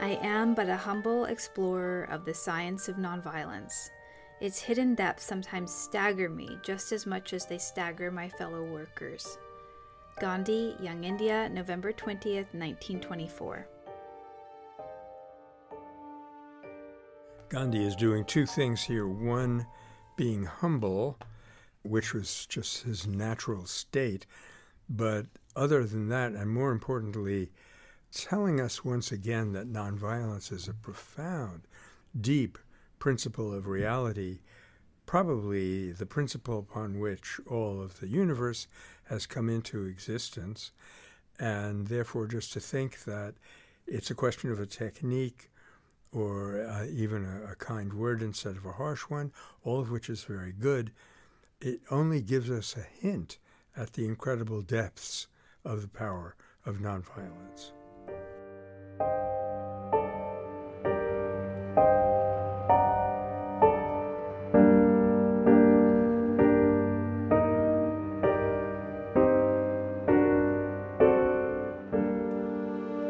I am but a humble explorer of the science of nonviolence. Its hidden depths sometimes stagger me just as much as they stagger my fellow workers. Gandhi, Young India, November 20th, 1924. Gandhi is doing two things here. One, being humble, which was just his natural state. But other than that, and more importantly, telling us once again that nonviolence is a profound, deep principle of reality, probably the principle upon which all of the universe has come into existence. And therefore, just to think that it's a question of a technique or uh, even a, a kind word instead of a harsh one, all of which is very good, it only gives us a hint at the incredible depths of the power of nonviolence.